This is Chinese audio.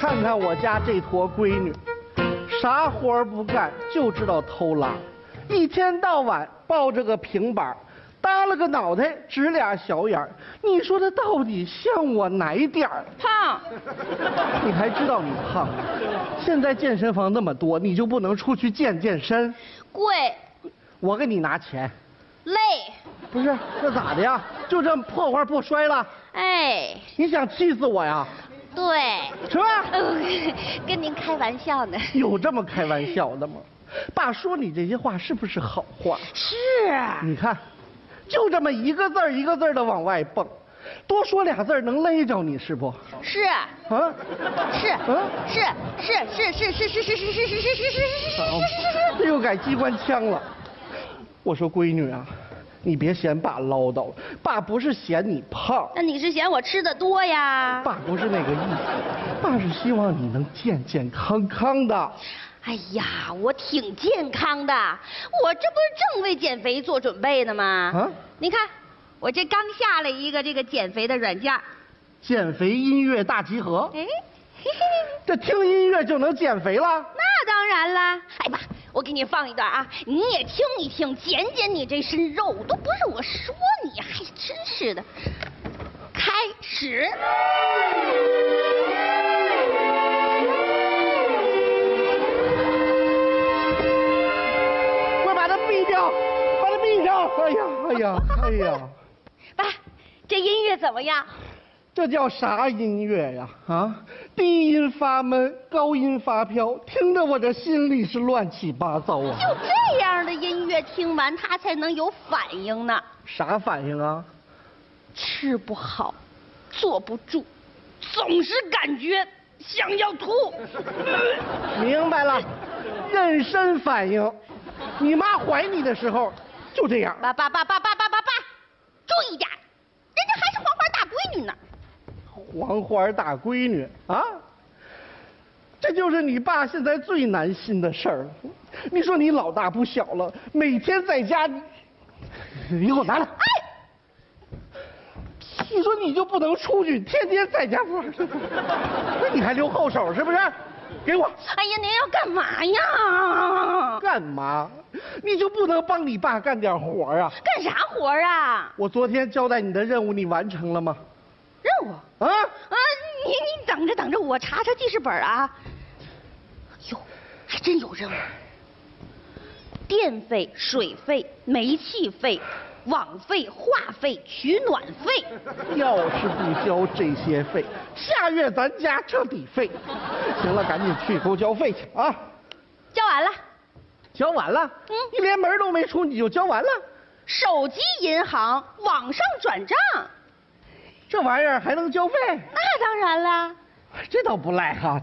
看看我家这坨闺女，啥活儿不干，就知道偷懒，一天到晚抱着个平板，耷拉个脑袋，直俩小眼儿。你说她到底像我哪点儿？胖，你还知道你胖啊？现在健身房那么多，你就不能出去健健身？贵，我给你拿钱。累，不是，那咋的呀？就这么破罐破摔了？哎，你想气死我呀？对，是吧？呃 跟您开玩笑呢。有这么开玩笑的吗？爸说你这些话是不是好话？是，你看，就这么一个字儿一个字儿的往外蹦，多说俩字儿能勒着你是不？是，啊？是，嗯是，是，是，是，是，是，是，是，是，是，是，是，是，是，是，这又改机关枪了。我说闺女啊，你别嫌爸唠叨，爸不是嫌你胖，那你是嫌我吃的多呀？爸不是那个意思，爸是希望你能健健康康的。哎呀，我挺健康的，我这不是正为减肥做准备呢吗？啊你看，我这刚下了一个这个减肥的软件，减肥音乐大集合，哎，嘿嘿，这听音乐就能减肥了？那当然啦。哎爸，我给你放一段啊，你也听一听，减减你这身肉，都不是我说你，还真是的。开始。快把它闭掉，把它闭掉！哎呀，哎呀，哎呀，爸，这音乐怎么样？这叫啥音乐呀？啊，低音发闷，高音发飘，听得我这心里是乱七八糟啊！就这样的音乐听完，他才能有反应呢。啥反应啊？吃不好，坐不住，总是感觉想要吐。明白了，妊娠反应。你妈怀你的时候就这样。爸爸爸爸爸爸爸爸，注意点，人家还是黄花大闺女呢。黄花大闺女啊，这就是你爸现在最难心的事儿了。你说你老大不小了，每天在家，你你给我拿来。哎你说你就不能出去，天天在家玩儿，那你还留后手是不是？给我哎呀，您要干嘛呀？干嘛？你就不能帮你爸干点活儿啊？干啥活儿啊？我昨天交代你的任务，你完成了吗？任务。啊？啊，你你等着等着，我查查记事本啊。哟，还真有任务。电费、水费、煤气费、网费、话费、取暖费。要是不交这些费，下月咱家彻底废。行了，赶紧去给我交费去啊！交完了，交完了，嗯你连门都没出你就交完了，手机银行网上转账，这玩意儿还能交费？那当然了。这倒不赖哈。